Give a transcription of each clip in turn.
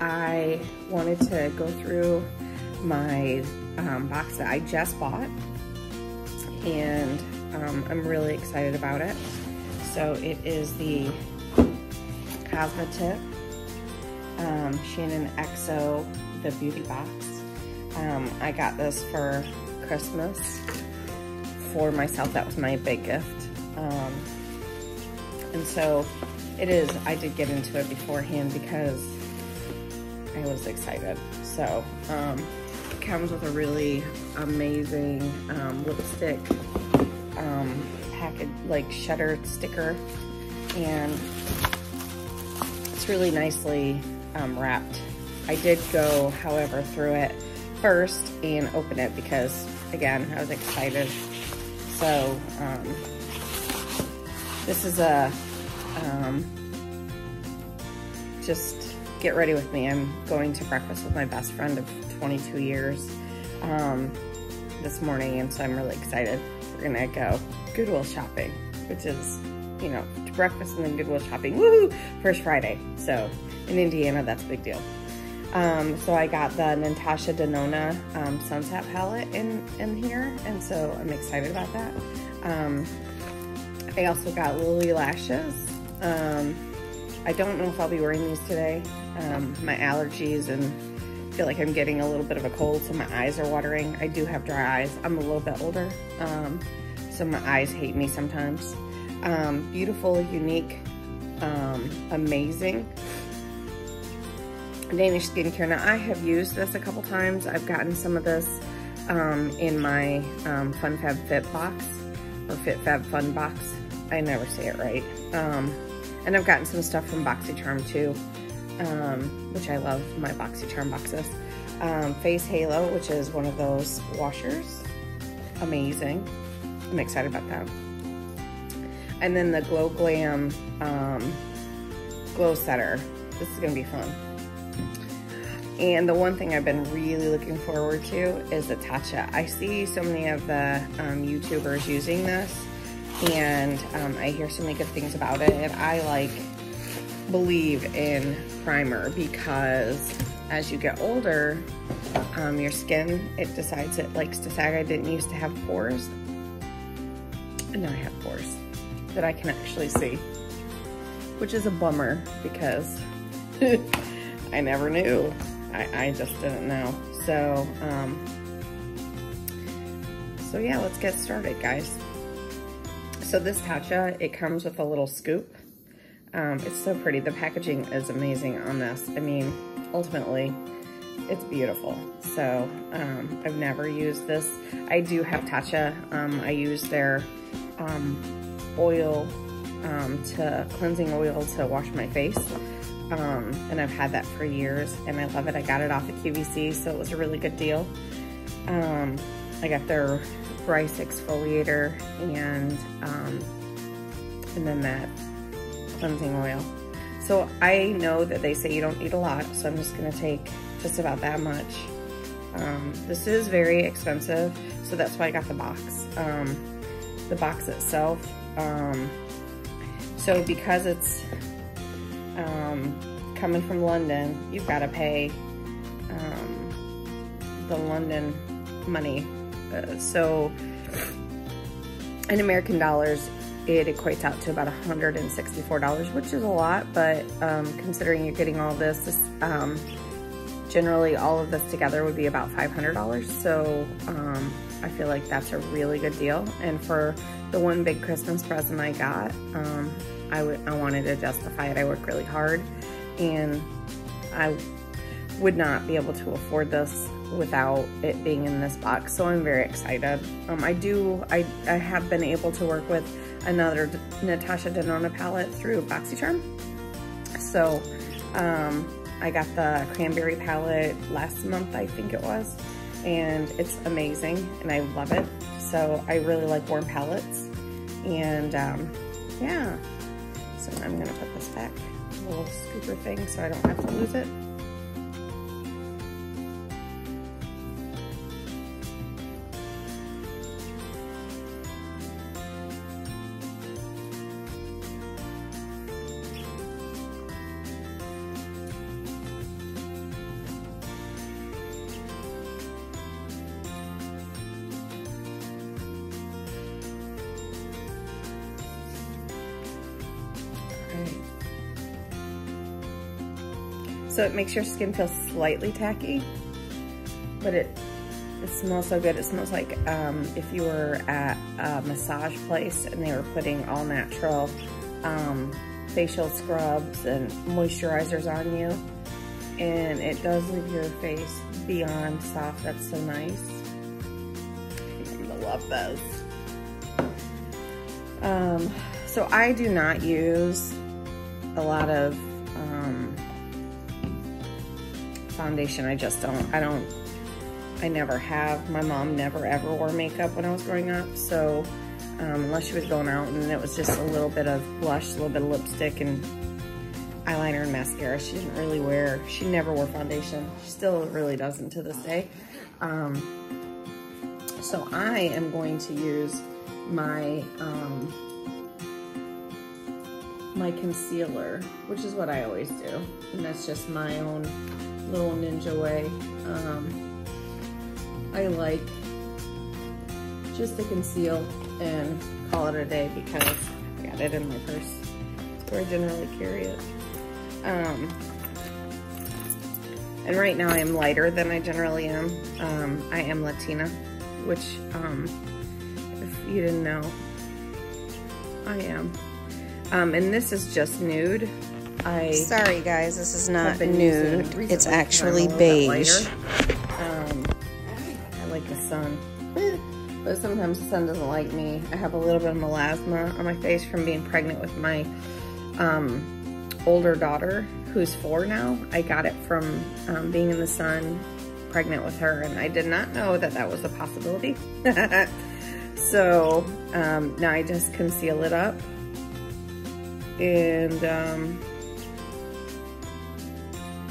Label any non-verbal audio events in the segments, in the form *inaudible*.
I wanted to go through my um, box that I just bought and um, I'm really excited about it. So it is the Cosmetip um, Shaaanxo, the beauty box. Um, I got this for Christmas for myself. That was my big gift. Um, and so it is, I did get into it beforehand because I was excited. So um, it comes with a really amazing um, lipstick um, package, like shutter sticker. And it's really nicely um, wrapped. I did go, however, through it first and open it because, again, I was excited. So, um, this is a, um, just get ready with me. I'm going to breakfast with my best friend of 22 years um, this morning, and so I'm really excited. We're gonna go Goodwill shopping, which is, you know, to breakfast and then Goodwill shopping. Woohoo! First Friday. So in Indiana, that's a big deal. Um, so I got the Natasha Denona um, Sunset palette in, in here, and so I'm excited about that. Um, I also got Lily Lashes. Um, I don't know if I'll be wearing these today. Um, my allergies and feel like I'm getting a little bit of a cold, so my eyes are watering. I do have dry eyes. I'm a little bit older, um, so my eyes hate me sometimes. beautiful, unique, amazing. Danish Skincare. Now, I have used this a couple times. I've gotten some of this um, in my um, Fun Fab Fit box, or Fit Fab Fun box. I never say it right. Um, and I've gotten some stuff from BoxyCharm too, um, which I love my BoxyCharm boxes. Um, Face Halo, which is one of those washers. Amazing. I'm excited about that. And then the Glow Glam um, Glow Setter. This is going to be fun. And the one thing I've been really looking forward to is the Tatcha. I see so many of the um, YouTubers using this and um, I hear so many good things about it. And I like believe in primer because as you get older, um, your skin, it decides it likes to sag. I didn't used to have pores and now I have pores that I can actually see, which is a bummer because *laughs* I never knew. I, I just didn't know. So, um, so yeah, let's get started, guys. So this Tatcha, it comes with a little scoop. Um, it's so pretty. The packaging is amazing on this. I mean, ultimately, it's beautiful. So um, I've never used this. I do have Tatcha. Um, I use their um, oil um, to cleansing oil to wash my face. Um, and I've had that for years and I love it. I got it off at QVC, so it was a really good deal. Um, I got their rice exfoliator and, um, and then that cleansing oil. So I know that they say you don't eat a lot, so I'm just gonna take just about that much. Um, this is very expensive, so that's why I got the box. Um, the box itself, um, so because it's um, coming from London, you've got to pay um, the London money. Uh, so in American dollars, it equates out to about $164, which is a lot, but um, considering you're getting all this, this um, generally all of this together would be about $500. So um, I feel like that's a really good deal. And for the one big Christmas present I got, um, I, I wanted to justify it. I work really hard and I would not be able to afford this without it being in this box. So I'm very excited. Um, I do, I, I have been able to work with another Natasha Denona palette through BoxyCharm. So um, I got the cranberry palette last month, I think it was, and it's amazing and I love it. So I really like warm palettes and um, yeah. So I'm gonna put this back, a little scooper thing so I don't have to lose it. It makes your skin feel slightly tacky, but it it smells so good. It smells like um, if you were at a massage place and they were putting all natural um, facial scrubs and moisturizers on you. And it does leave your face beyond soft. That's so nice. I'm gonna love those. Um, so I do not use a lot of um, foundation. I just don't. I don't I never have. My mom never ever wore makeup when I was growing up, so um, unless she was going out and it was just a little bit of blush, a little bit of lipstick and eyeliner and mascara. She didn't really wear, she never wore foundation. She still really doesn't to this day. Um, so I am going to use my, um, my concealer, which is what I always do. And that's just my own little ninja way. Um, I like just to conceal and call it a day because I got it in my purse where I generally carry it. Um, and right now I am lighter than I generally am. Um, I am Latina, which um, if you didn't know, I am. Um, and this is just nude. I Sorry guys, this is not nude. It's actually beige I like the sun. *laughs* but sometimes the sun doesn't like me. I have a little bit of melasma on my face from being pregnant with my um, older daughter, who's four now. I got it from um, being in the sun, pregnant with her, and I did not know that that was a possibility. *laughs* so um, now I just conceal it up. And, um,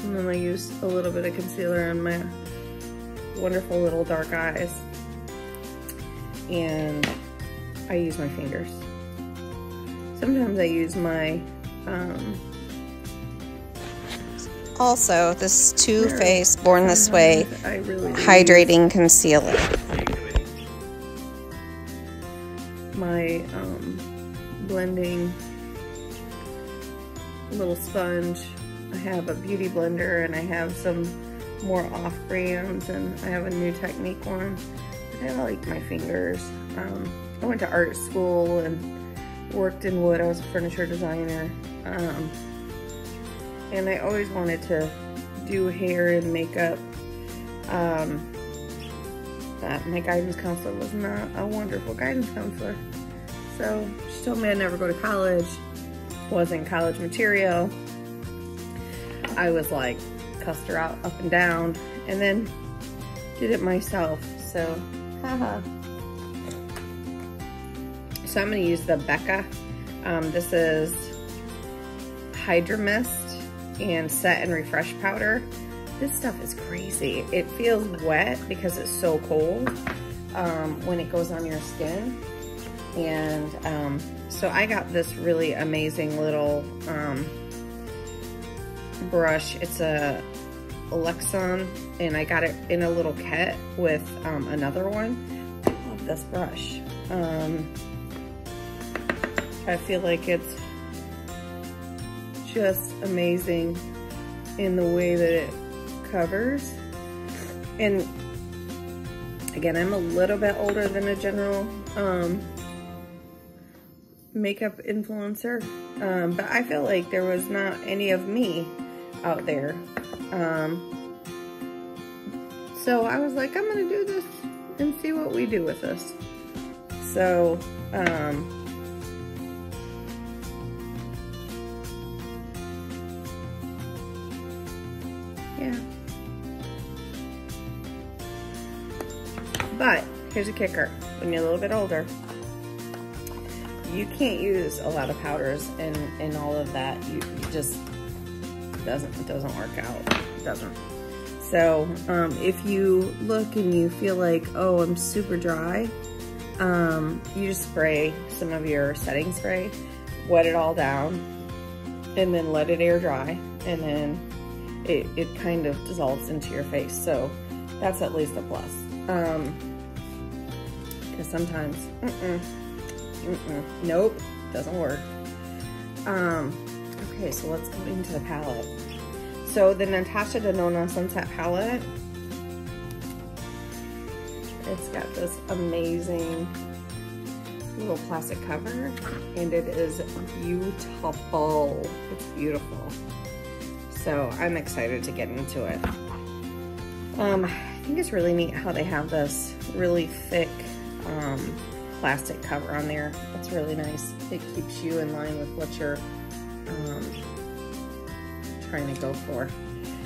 and then I use a little bit of concealer on my wonderful little dark eyes. And I use my fingers. Sometimes I use my, um, also, this Too Faced Born This Way really Hydrating Concealer. My um, blending little sponge. I have a beauty blender and I have some more off brands and I have a new technique one. I like my fingers. Um, I went to art school and worked in wood. I was a furniture designer. Um, and I always wanted to do hair and makeup. Um, but my guidance counselor was not a wonderful guidance counselor. So she told me I'd never go to college. Wasn't college material. I was like, cussed her out up and down and then did it myself. So, haha. so I'm gonna use the Becca. Um, this is Hydra Mist and Set and Refresh Powder. This stuff is crazy. It feels wet because it's so cold um, when it goes on your skin. And um, so I got this really amazing little um, brush. It's a Lexon and I got it in a little kit with um, another one. I love this brush. Um, I feel like it's just amazing in the way that it covers. And again, I'm a little bit older than a general um, makeup influencer, um, but I feel like there was not any of me out there um, so I was like, I'm going to do this and see what we do with this. So, um, yeah. But here's a kicker. When you're a little bit older, you can't use a lot of powders and, and all of that. You, you just doesn't, it doesn't work out. It doesn't. So um, if you look and you feel like, oh, I'm super dry, um, you just spray some of your setting spray, wet it all down, and then let it air dry, and then it, it kind of dissolves into your face. So that's at least a plus. Um, because sometimes, mm-mm, mm-mm, nope, doesn't work. Um, Okay, so let's go into the palette. So the Natasha Denona Sunset Palette, it's got this amazing little plastic cover and it is beautiful. It's beautiful. So I'm excited to get into it. Um, I think it's really neat how they have this really thick um, plastic cover on there. It's really nice. It keeps you in line with what you're um, trying to go for.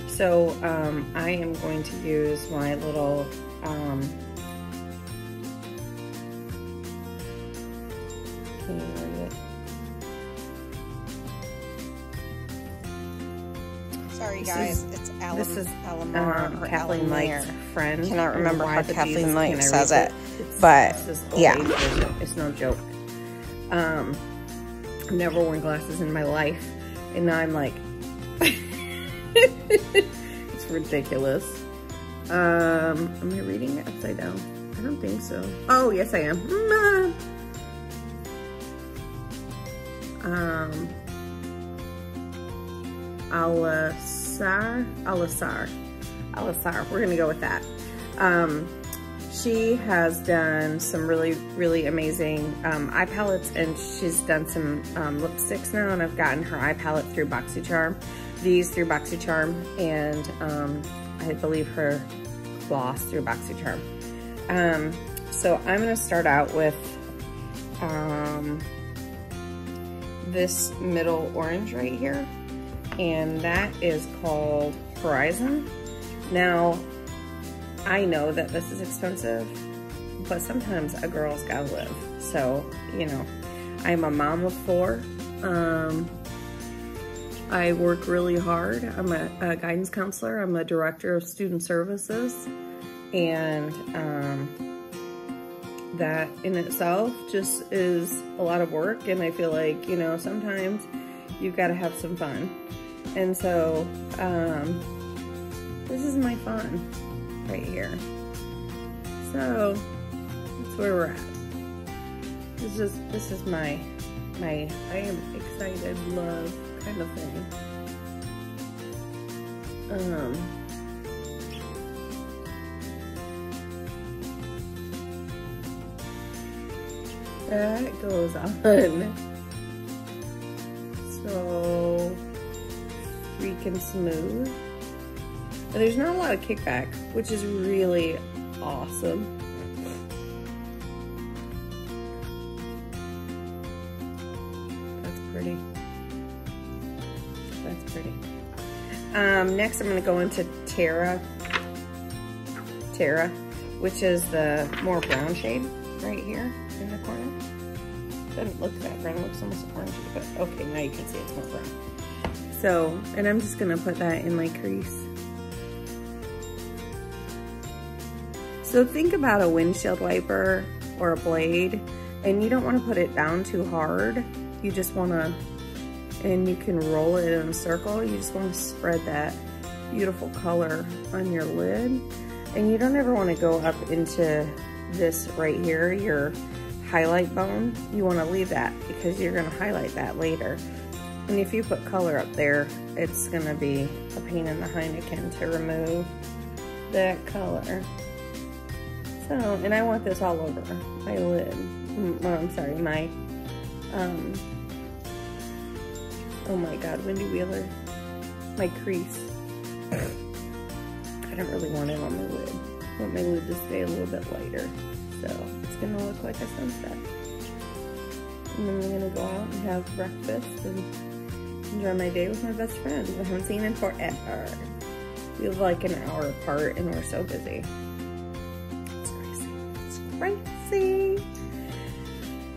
So um, I am going to use my little um? Sorry This guys, is- it's Alam, This is Alamar um, Kathleen. Light's friend. Cannot remember how Kathleen Light says read it, but, yeah. It's no joke. Um, I've never worn glasses in my life, and now I'm like, *laughs* it's ridiculous. Um, am I reading it upside down? I don't think so. Oh, yes, I am. Mm, ah. Um, Alasar, Alasar, Alasar. We're gonna go with that. Um, she has done some really, really amazing um, eye palettes and she's done some um, lipsticks now and I've gotten her eye palette through BoxyCharm. These through BoxyCharm and um, I believe her gloss through BoxyCharm. Um, so I'm gonna start out with um, this middle orange right here and that is called Horizon. Now, I know that this is expensive, but sometimes a girl's gotta live. So, you know, I'm a mom of four. Um, I work really hard. I'm a, a guidance counselor. I'm a director of student services. And um, that in itself just is a lot of work. And I feel like, you know, sometimes you've got to have some fun. And so, um, this is my fun right here. So, that's where we're at. This is, this is my, my, I am excited love kind of thing. Um, that goes on *laughs* so freaking smooth. And there's not a lot of kickback, which is really awesome. Um, next I'm gonna go into Terra, Terra, which is the more brown shade right here in the corner. Doesn't look that brown, it looks almost orangey, but okay, now you can see it's more brown. So, and I'm just gonna put that in my crease. So think about a windshield wiper or a blade, and you don't wanna put it down too hard. You just wanna, and you can roll it in a circle. You just wanna spread that beautiful color on your lid. And you don't ever wanna go up into this right here, your highlight bone. You wanna leave that because you're gonna highlight that later. And if you put color up there, it's gonna be a pain in the Heineken to remove that color. So, and I want this all over my lid. Mm, Well, I'm sorry, my, um, oh my God, Wendy Wheeler, my crease. I don't really want it on my lid. I want my lid to stay a little bit lighter. So, it's gonna look like a sunset. And then we're gonna go out and have breakfast and enjoy my day with my best friend. I haven't seen in forever. We live like an hour apart and we're so busy. It's crazy. It's crazy.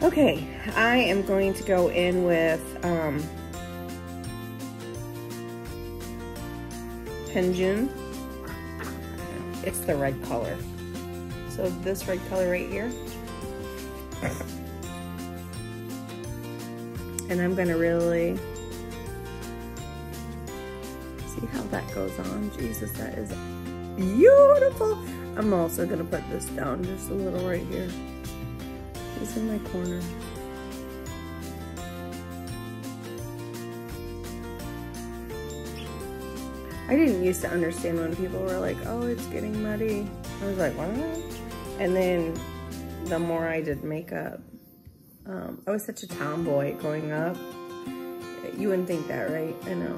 Okay, I am going to go in with um, Penjun. It's the red color. So this red color right here. And I'm gonna really see how that goes on. Jesus, that is beautiful. I'm also gonna put this down just a little right here. It's in my corner. I didn't used to understand when people were like, oh, it's getting muddy. I was like, what? And then the more I did makeup, um, I was such a tomboy growing up. You wouldn't think that, right? I know.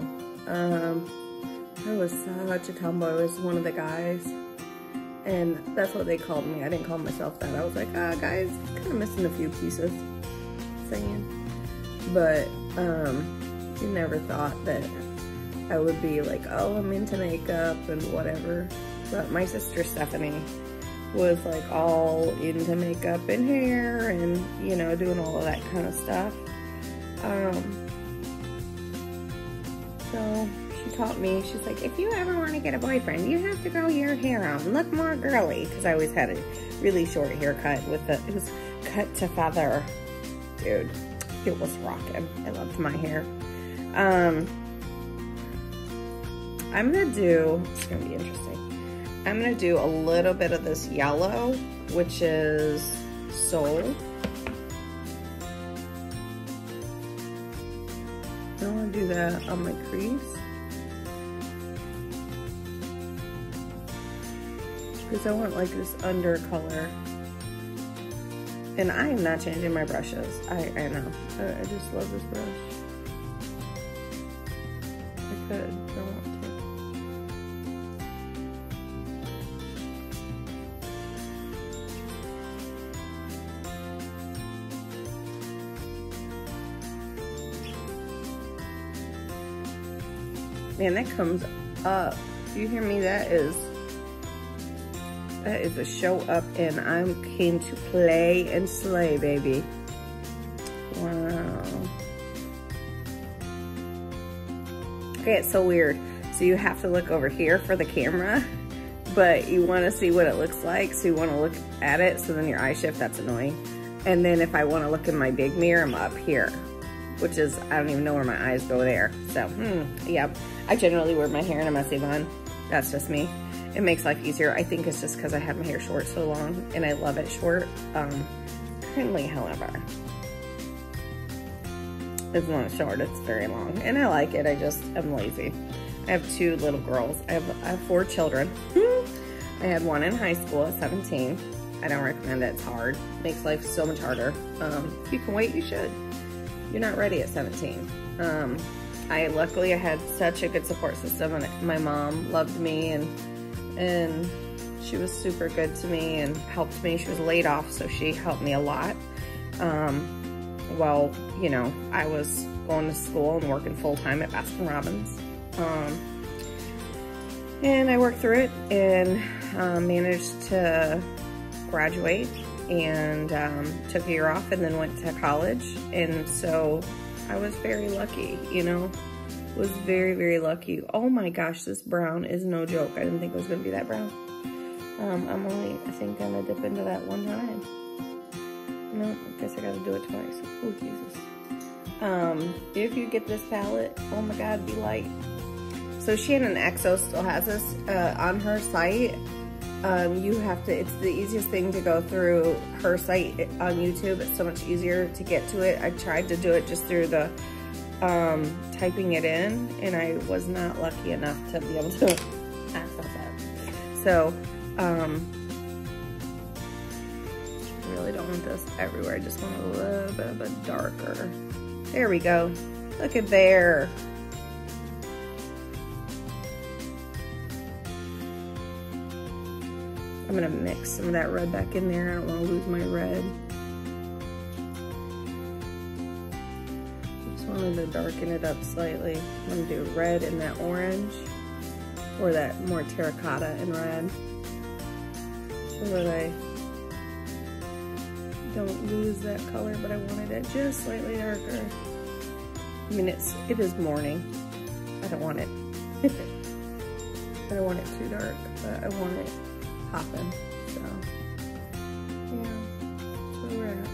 Um, I was such a tomboy. I was one of the guys. And that's what they called me. I didn't call myself that. I was like, ah, guys, kind of missing a few pieces. Saying. But, um, you never thought that I would be like, oh, I'm into makeup and whatever. But my sister Stephanie was like all into makeup and hair and, you know, doing all of that kind of stuff. Um, so she taught me, she's like, if you ever want to get a boyfriend, you have to grow your hair out and look more girly. Because I always had a really short haircut with the, it was cut to feather. Dude, it was rocking. I loved my hair. Um, I'm gonna do, it's gonna be interesting. I'm gonna do a little bit of this yellow, which is soul. I wanna do that on my crease. Because I want like this under color. And I am not changing my brushes. I, I know. I, I just love this brush. I could, Man, that comes up. Do you hear me? That is, that is a show up and I'm keen to play and slay, baby. Wow. Okay, it's so weird. So you have to look over here for the camera, but you want to see what it looks like. So you want to look at it. So then your eye shift, that's annoying. And then if I want to look in my big mirror, I'm up here, which is, I don't even know where my eyes go there. So, hmm, yeah. I generally wear my hair in a messy bun. That's just me. It makes life easier. I think it's just because I have my hair short so long and I love it short. Um, currently, however, it's not short, it's very long. And I like it, I just, I'm lazy. I have two little girls. I have, I have four children. *laughs* I had one in high school at 17. I don't recommend it, it's hard. makes life so much harder. Um, if you can wait, you should. You're not ready at 17. Um, I luckily I had such a good support system and my mom loved me and and she was super good to me and helped me. She was laid off, so she helped me a lot. Um, well, you know, I was going to school and working full time at Baskin Robbins. Um, and I worked through it and um, managed to graduate and um, took a year off and then went to college. And so I was very lucky, you know, was very, very lucky. Oh my gosh, this brown is no joke. I didn't think it was going to be that brown. Um, I'm only, I think, I'm to dip into that one time. No, I guess I got to do it twice. Oh, Jesus. Um, if you get this palette, oh my God, be light. So Shaaanxo still has this uh, on her site. Um, you have to, it's the easiest thing to go through her site on YouTube. It's so much easier to get to it. I tried to do it just through the um, typing it in and I was not lucky enough to be able to *laughs* access it. So, um, I really don't want this everywhere. I just want a little bit of a darker. There we go. Look at there. I'm gonna mix some of that red back in there. I don't wanna lose my red. Just wanted to darken it up slightly. I'm gonna do red and that orange, or that more terracotta and red, so that I don't lose that color, but I wanted it just slightly darker. I mean, it's, it is morning. I don't want it, *laughs* I don't want it too dark, but I want it popping. So, yeah, we're at.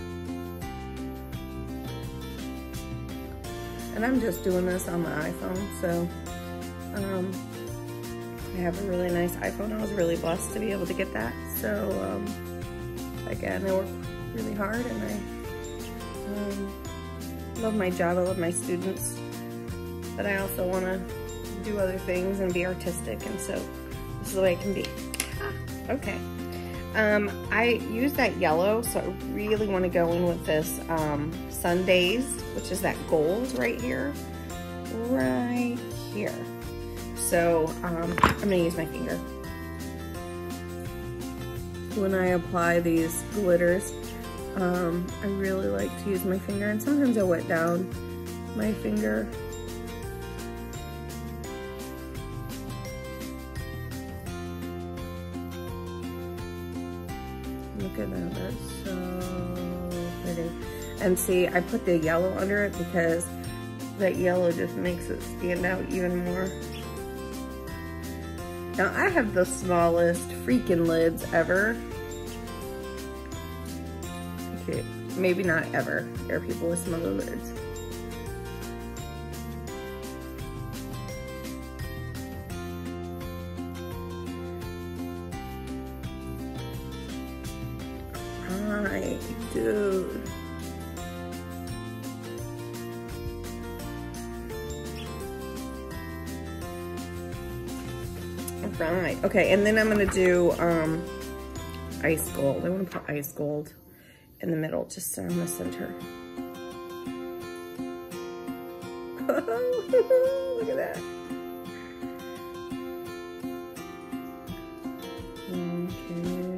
And I'm just doing this on my iPhone, so um, I have a really nice iPhone. I was really blessed to be able to get that. So, um, again, I work really hard and I um, love my job. I love my students. But I also want to do other things and be artistic. And so this is the way it can be. Okay. Um, I use that yellow, so I really want to go in with this um, Sun-Dazed, which is that gold right here. Right here. So um, I'm going to use my finger. When I apply these glitters, um, I really like to use my finger, and sometimes I wet down my finger And see, I put the yellow under it because that yellow just makes it stand out even more. Now I have the smallest freaking lids ever. Okay, maybe not ever. There are people with smaller lids. Okay, and then I'm gonna do um, ice gold. I want to put ice gold in the middle, just around the center. *laughs* Look at that. Okay.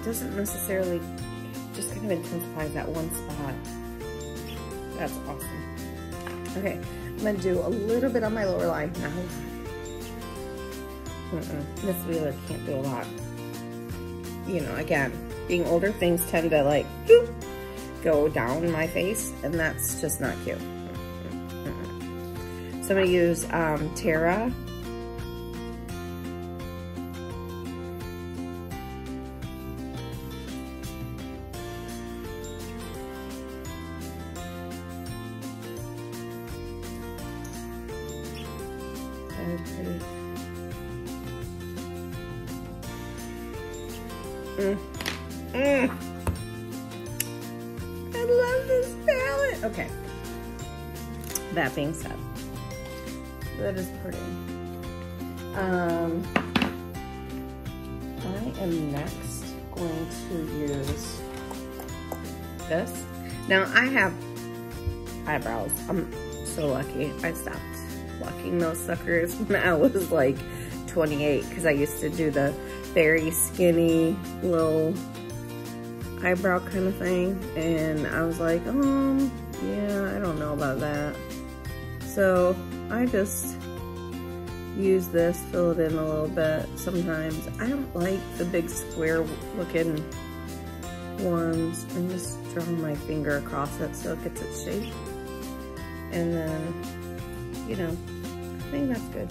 It doesn't necessarily, just kind of intensifies that one spot. That's awesome. Okay, I'm gonna do a little bit on my lower line now. Mm -mm, this wheeler can't do a lot. You know, again, being older, things tend to like whoop, go down my face, and that's just not cute. Mm so I'm gonna use um, Terra to use this. Now I have eyebrows. I'm so lucky. I stopped plucking those suckers when I was like 28 because I used to do the very skinny little eyebrow kind of thing and I was like um yeah I don't know about that so I just use this fill it in a little bit sometimes. I don't like the big square looking ones. I'm just drawing my finger across it so it gets its shape. And then you know I think that's good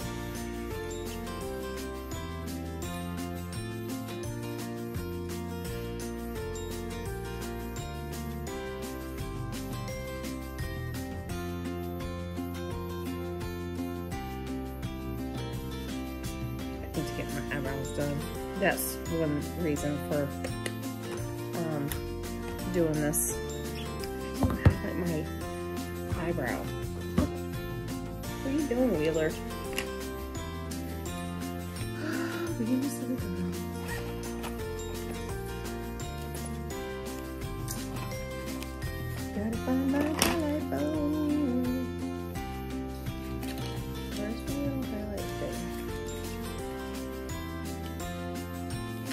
reason for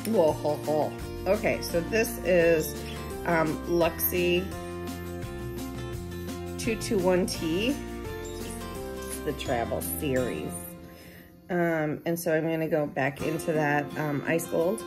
Whoa, ho, ho. Okay, so this is um, Luxie 221T. The travel series. Um, and so I'm to go back into that um, ice gold.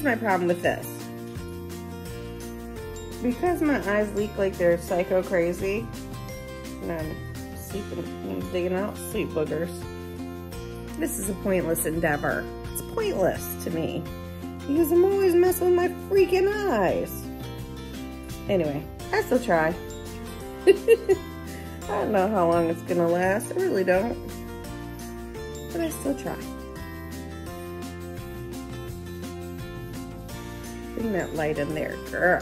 Here's my problem with this. Because my eyes leak like they're psycho crazy, and I'm sleeping, I'm digging out sleep boogers. This is a pointless endeavor. It's pointless to me because I'm always messing with my freaking eyes. Anyway, I still try. *laughs* I don't know how long it's gonna last. I really don't. But I still try. That light in there, girl.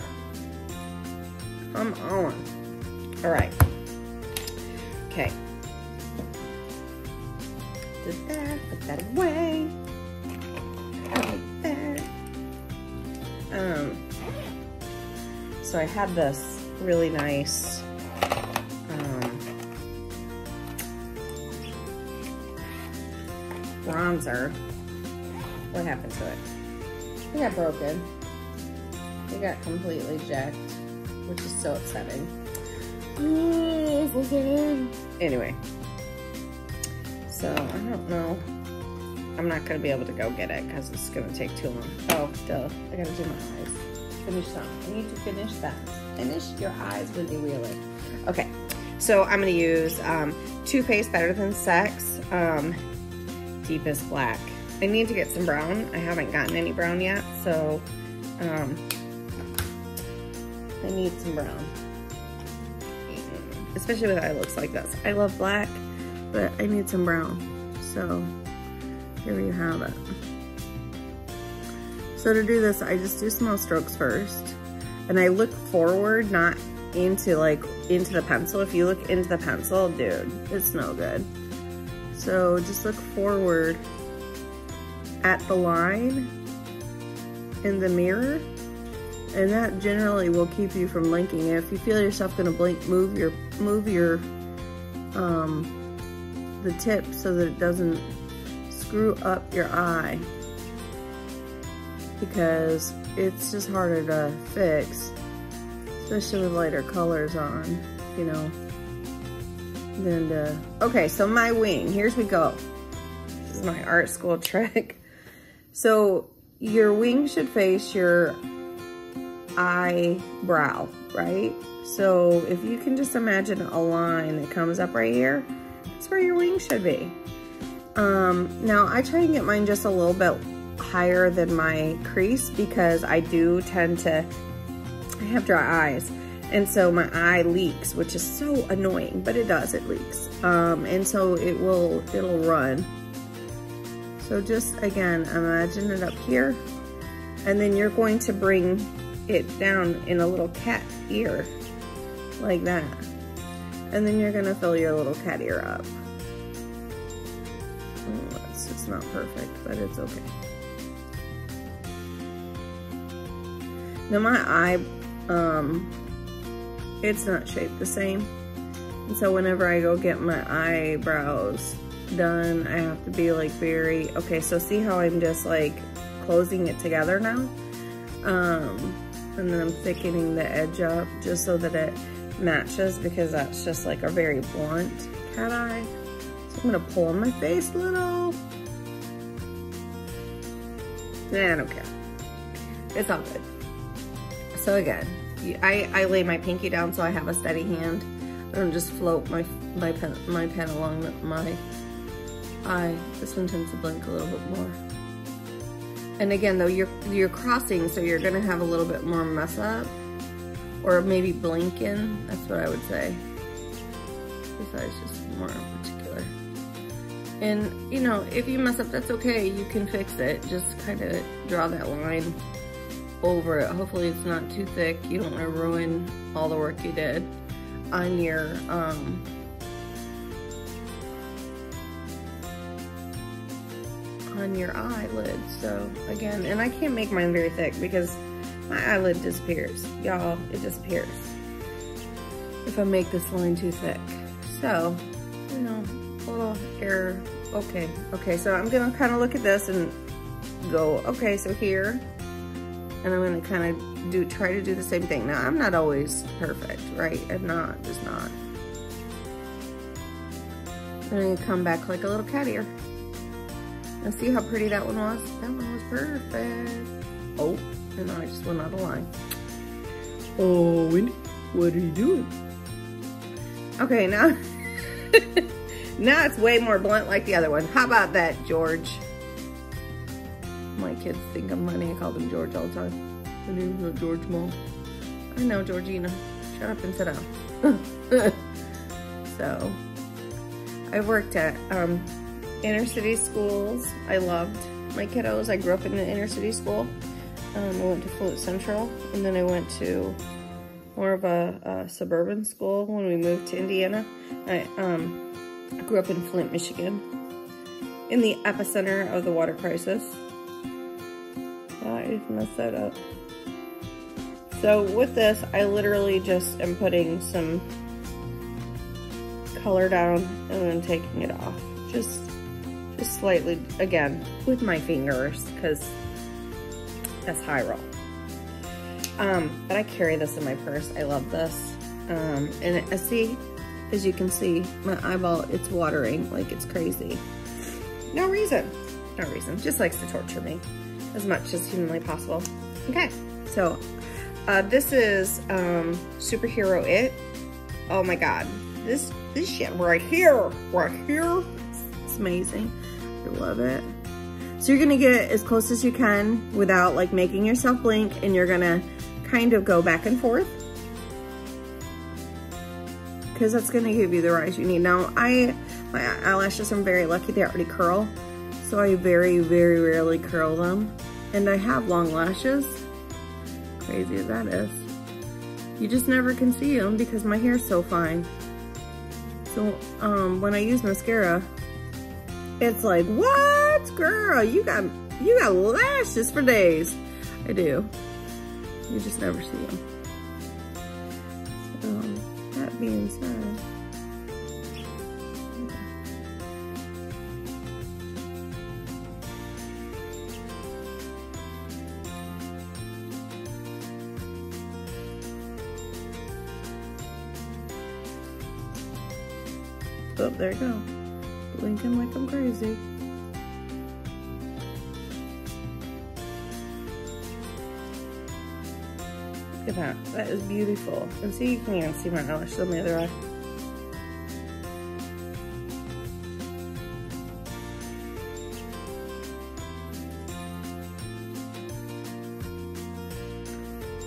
Come on. All right. Okay. That, put that away. Um, so I had this really nice um, bronzer. What happened to it? It got broken. It got completely jacked, which is so upsetting. Anyway, so I don't know. I'm not gonna be able to go get it because it's gonna take too long. Oh, duh, I gotta do my eyes. Finish some. I need to finish that. Finish your eyes, Wendy Wheeler. Okay, so I'm gonna use um, Too Faced Better Than Sex um, Deepest Black. I need to get some brown. I haven't gotten any brown yet, so um, I need some brown. Mm. Especially with eye looks like this. I love black, but I need some brown. So here you have it. So to do this, I just do small strokes first. And I look forward, not into like, into the pencil. If you look into the pencil, dude, it's no good. So just look forward at the line in the mirror and that generally will keep you from blinking. If you feel yourself gonna blink, move your move your um, the tip so that it doesn't screw up your eye because it's just harder to fix, especially with lighter colors on, you know. Then to, okay, so my wing, here's we go. This is my art school *laughs* trick. So your wing should face your eyebrow, right? So if you can just imagine a line that comes up right here, that's where your wing should be. Um, now I try and get mine just a little bit higher than my crease because I do tend to, I have dry eyes. And so my eye leaks, which is so annoying, but it does, it leaks. Um, and so it will, it'll run. So just again, imagine it up here. And then you're going to bring it down in a little cat ear, like that. And then you're gonna fill your little cat ear up. Oh, it's just not perfect, but it's okay. Now my eye, um, it's not shaped the same. And so whenever I go get my eyebrows done, I have to be like very, okay, so see how I'm just like closing it together now? Um, and then I'm thickening the edge up just so that it matches because that's just like a very blunt cat eye. So I'm gonna pull on my face a little. Nah, I don't care. It's all good. So again, I, I lay my pinky down so I have a steady hand. I don't just float my my pen, my pen along my eye. This one tends to blink a little bit more. And again, though, you're, you're crossing, so you're gonna have a little bit more mess up or maybe blinking. That's what I would say. Eye's just more particular. And, you know, if you mess up, that's okay. You can fix it. Just kind of draw that line over it. Hopefully it's not too thick. You don't want to ruin all the work you did on your um, on your eyelid. So again, and I can't make mine very thick because my eyelid disappears. Y'all, it disappears if I make this line too thick. So, you know, a little error. Okay, okay, so I'm gonna kind of look at this and go, okay, so here, and I'm gonna kind of do, try to do the same thing. Now, I'm not always perfect, right? I'm not, just not. I'm gonna come back like a little cat ear. And see how pretty that one was? That one was perfect. Oh, and I just went out of line. Oh, Winnie, what are you doing? Okay, now, *laughs* now it's way more blunt like the other one. How about that, George? My kids think I'm funny. I call them George all the time. My name's not George, Mom. I know, Georgina. Shut up and sit down. *laughs* so, I worked at um, inner city schools. I loved my kiddos. I grew up in an inner city school. Um, I went to Flint Central, and then I went to more of a, a, suburban school when we moved to Indiana. I um, grew up in Flint, Michigan, in the epicenter of the water crisis. I messed that up. So with this, I literally just am putting some color down and then taking it off. Just slightly, again, with my fingers, because that's high roll. Um, but I carry this in my purse. I love this. Um, and I see, as you can see, my eyeball, it's watering like it's crazy. No reason. No reason. Just likes to torture me as much as humanly possible. Okay, so uh, this is um, Superhero It. Oh my God, this this shit right here, right here, amazing. I love it. So you're gonna get as close as you can without like making yourself blink and you're gonna kind of go back and forth because that's gonna give you the rise you need. Now I, my eyelashes, I'm very lucky, they already curl. So I very, very rarely curl them. And I have long lashes crazy as that is. You just never can see them because my hair's so fine. So um, when I use mascara, it's like, what, girl? You got you got lashes for days. I do. You just never see them. So um, that being said. Oh, there you go. Blinking like I'm crazy. Look at that. That is beautiful. And see, you can even see my eyelashes on the other eye.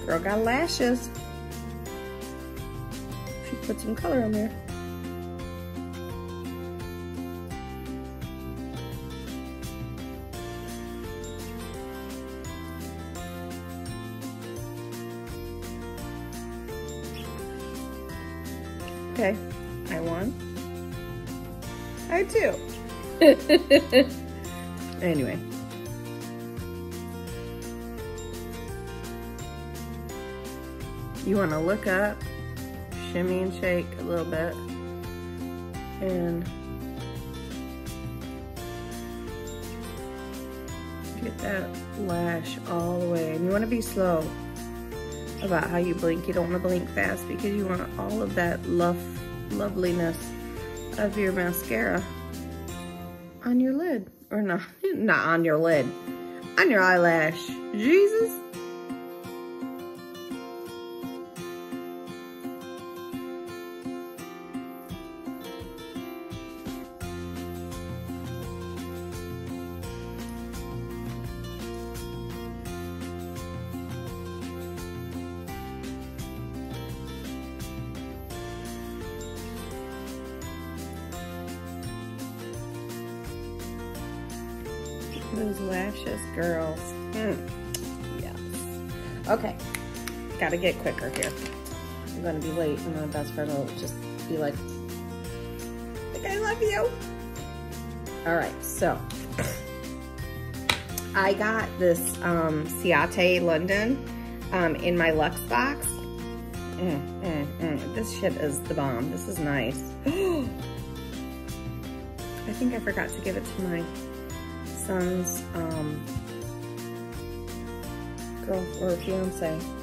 Girl got lashes. She put some color on there. Too. *laughs* anyway. You want to look up, shimmy and shake a little bit, and get that lash all the way. And you want to be slow about how you blink. You don't want to blink fast because you want all of that love, loveliness of your mascara on your lid. Or not, *laughs* not on your lid, on your eyelash. Jesus. Gotta get quicker here. I'm gonna be late and my best friend will just be like, I love you. All right, so I got this um, Ciate London um, in my Luxe box. Mm, mm, mm. This shit is the bomb. This is nice. *gasps* I think I forgot to give it to my son's um, girl or fiance.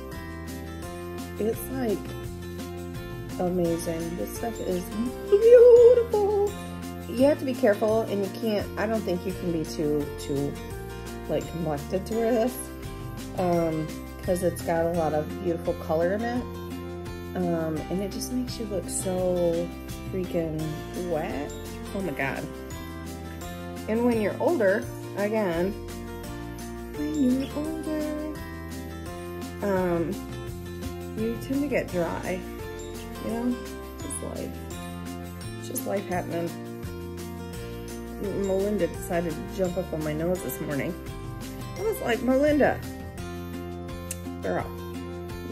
It's like amazing. This stuff is beautiful. you have to be careful and you can't, I don't think you can be too, too, like, complected to wear this. Um, because it's got a lot of beautiful color in it. Um, and it just makes you look so freaking wet. Oh my God. And when you're older, again, when you're older, um, you tend to get dry, you know, it's life, it's just life happening. Melinda decided to jump up on my nose this morning. I was like, Melinda, girl,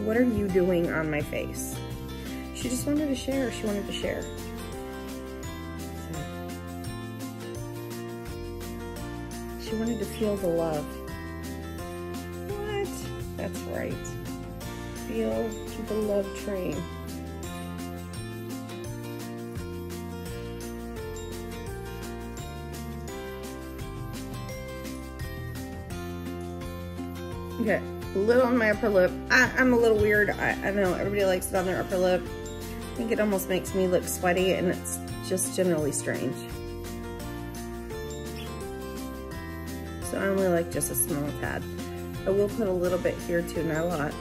what are you doing on my face? She just wanted to share, she wanted to share. She wanted to feel the love. What? That's right. Feel the love train. Okay, a little on my upper lip. I, am a little weird. I, I know everybody likes it on their upper lip. I think it almost makes me look sweaty and it's just generally strange. So I only like just a small tad. I will put a little bit here too, not a lot.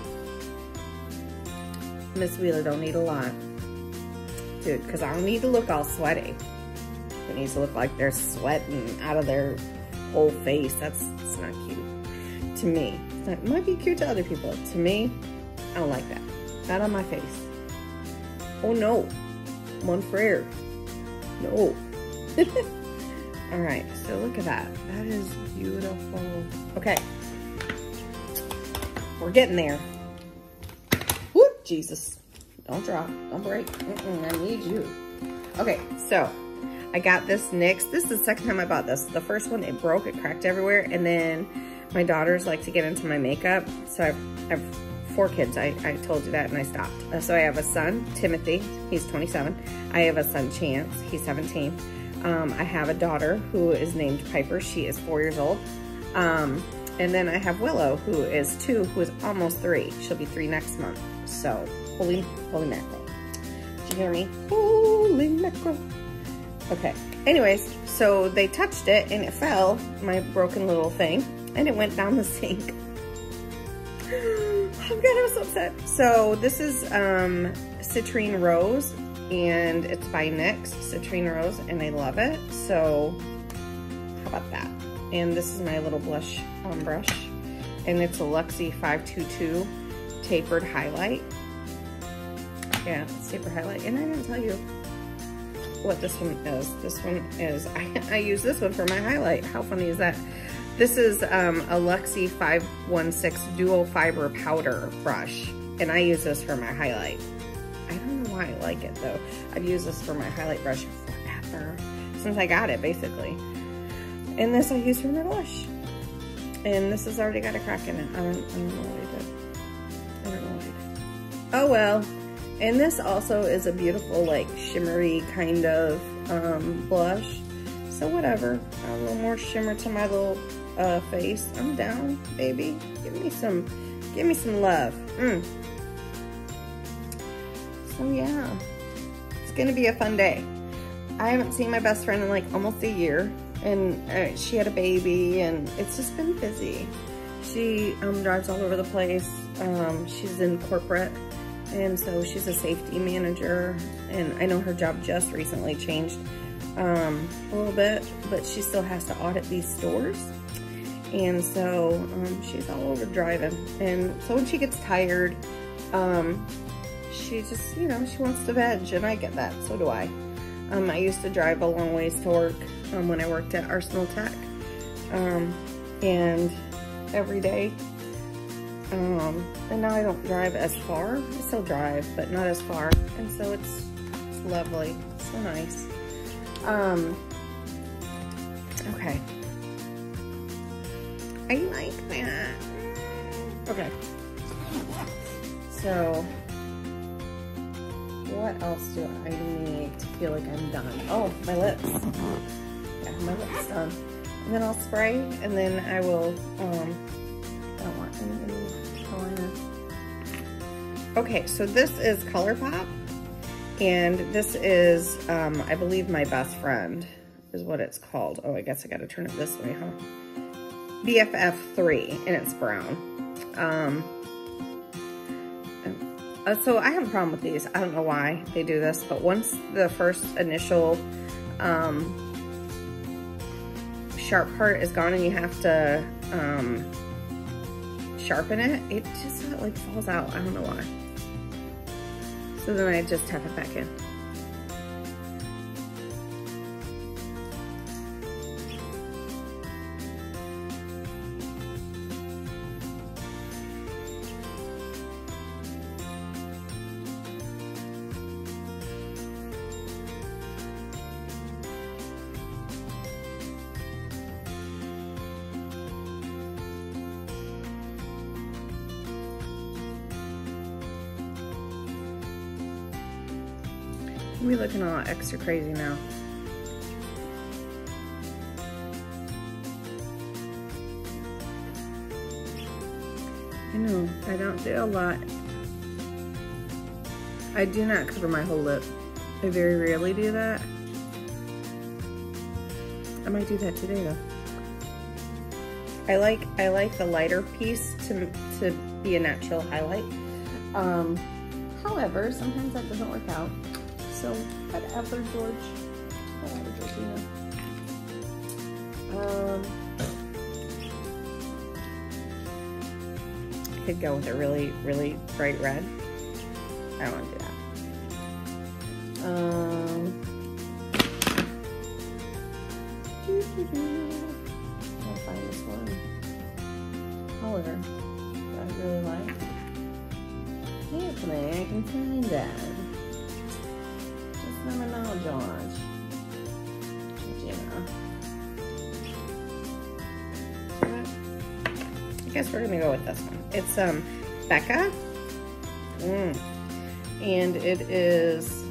Miss Wheeler don't need a lot. Dude, because I don't need to look all sweaty. It needs to look like they're sweating out of their whole face. That's, that's not cute. To me. It might be cute to other people. To me, I don't like that. Not on my face. Oh no. One prayer. No. *laughs* All right, so look at that. That is beautiful. Okay. We're getting there. Jesus. Don't drop, don't break. Mm -mm, I need you. Okay, so I got this NYX. This is the second time I bought this. The first one, it broke, it cracked everywhere. And then my daughters like to get into my makeup. So I've, I've four kids. I, I told you that and I stopped. Uh, so I have a son, Timothy. He's 27. I have a son, Chance. He's 17. Um, I have a daughter who is named Piper. She is four years old. Um, and then I have Willow, who is two, who is almost three. She'll be three next month. So, holy, holy mackerel. Did you hear me? Holy mackerel. Okay. Anyways, so they touched it and it fell, my broken little thing, and it went down the sink. *gasps* oh God, I was so upset. So this is um, Citrine Rose and it's by NYX, Citrine Rose, and I love it. So how about that? And this is my little blush um, brush, and it's a Luxie 522 tapered highlight. Yeah, it's tapered highlight, and I didn't tell you what this one is. This one is, I, *laughs* I use this one for my highlight. How funny is that? This is um, a Luxie 516 Dual Fiber Powder Brush, and I use this for my highlight. I don't know why I like it though. I've used this for my highlight brush forever, since I got it basically. And this I use for my blush. And this has already got a crack in it. I don't, I don't know what I did. I don't know what I did. Oh well. And this also is a beautiful like shimmery kind of um, blush. So whatever, a little more shimmer to my little uh, face. I'm down, baby. Give me some, give me some love. Mm. So yeah, it's gonna be a fun day. I haven't seen my best friend in like almost a year and uh, she had a baby and it's just been busy. She um, drives all over the place. Um, she's in corporate and so she's a safety manager and I know her job just recently changed um, a little bit, but she still has to audit these stores. And so um, she's all over driving. And so when she gets tired, um, she just, you know, she wants to veg, and I get that. So do I. Um, I used to drive a long ways to work um, when I worked at Arsenal Tech. Um, and every day. Um, and now I don't drive as far. I still drive, but not as far. And so it's, lovely. so nice. Um, okay. I like that. Okay. So, what else do I need to feel like I'm done? Oh, my lips. My lips done. And then I'll spray, and then I will, um, I don't want any color. Okay, so this is ColourPop, and this is, um, I believe, my best friend. is what it's called. Oh, I guess I gotta turn it this way, huh? BFF3, and it's brown. Um, uh, so I have a problem with these. I don't know why they do this, but once the first initial um, sharp part is gone and you have to um, sharpen it, it just like falls out. I don't know why. So then I just tap it back in. All crazy now. I know, I don't do a lot. I do not cover my whole lip. I very rarely do that. I might do that today though. I like I like the lighter piece to to be a natural highlight. Um, however, sometimes that doesn't work out. So whatever, George. Um, I could go with a really, really bright red. I don't want to do that. Um, I'll find this one color that I really like. Hopefully I can find that. Know, George. Georgina. I guess we're gonna go with this one. It's um Becca. Mm. And it is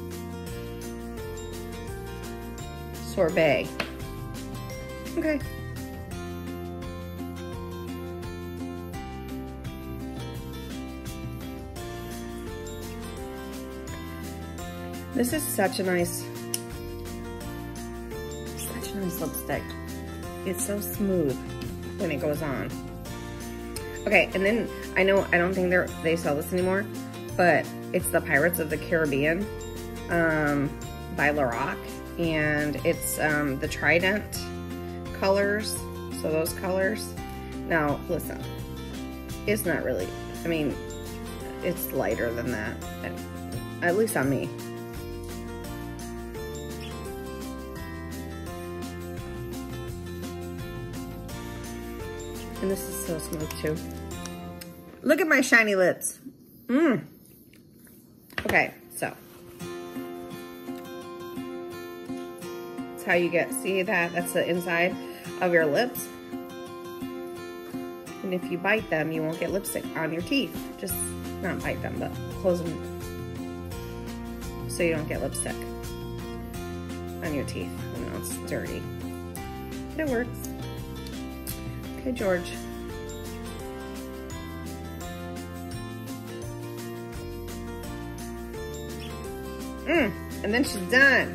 sorbet. Okay. This is such a nice, such a nice lipstick. It's so smooth when it goes on. Okay, and then I know, I don't think they they sell this anymore, but it's the Pirates of the Caribbean um, by Lorac. And it's um, the Trident colors, so those colors. Now, listen, it's not really, I mean, it's lighter than that, at least on me. And this is so smooth too. Look at my shiny lips. Mmm. Okay, so. That's how you get, see that? That's the inside of your lips. And if you bite them, you won't get lipstick on your teeth. Just not bite them, but close them so you don't get lipstick on your teeth I know it's dirty. But it works. Okay, George. Mmm, and then she's done.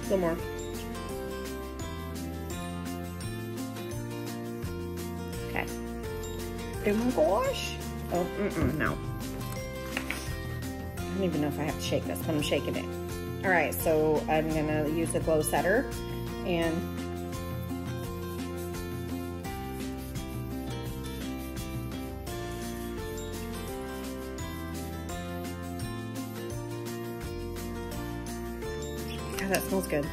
A little more. Okay. Oh my gosh. Oh, mm-mm, no. I don't even know if I have to shake this, but I'm shaking it. All right, so I'm gonna use a glow setter and smells good.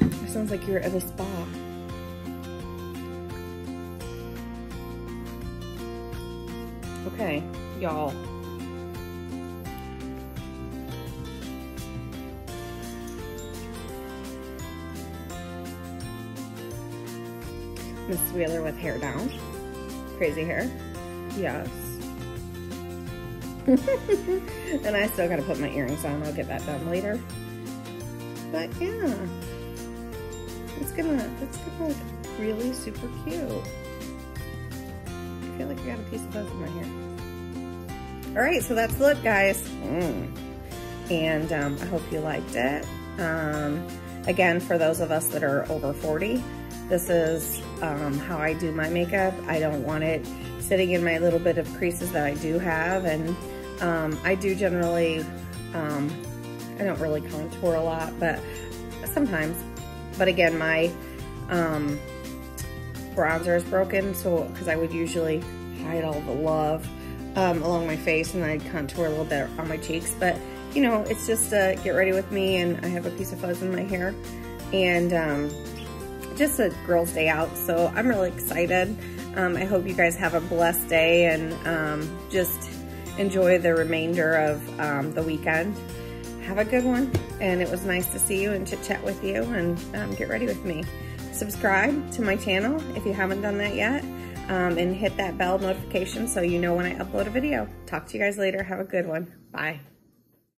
It sounds like you're at a spa. Okay, y'all. Miss Wheeler with hair down. Crazy hair. Yes. *laughs* and I still gotta put my earrings on. I'll get that done later. But yeah, it's gonna, it's gonna look really super cute. I feel like I got a piece of both in my hair. All right, so that's the look, guys. Mm. and um, I hope you liked it. Um, again, for those of us that are over 40, this is um, how I do my makeup. I don't want it sitting in my little bit of creases that I do have. And um, I do generally, um, I don't really contour a lot, but sometimes. But again, my um, bronzer is broken, so because I would usually hide all the love um, along my face and I'd contour a little bit on my cheeks. But, you know, it's just uh, get ready with me and I have a piece of fuzz in my hair. And um, just a girl's day out, so I'm really excited. Um, I hope you guys have a blessed day and um, just enjoy the remainder of um, the weekend. Have a good one, and it was nice to see you and chit-chat with you, and um, get ready with me. Subscribe to my channel if you haven't done that yet, um, and hit that bell notification so you know when I upload a video. Talk to you guys later. Have a good one. Bye.